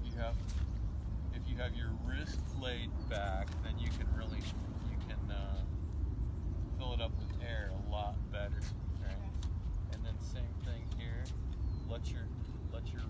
if you have if you have your wrist laid back, then you can really you can uh, fill it up with air a lot better. Right? Okay. And then same thing here. Let your let your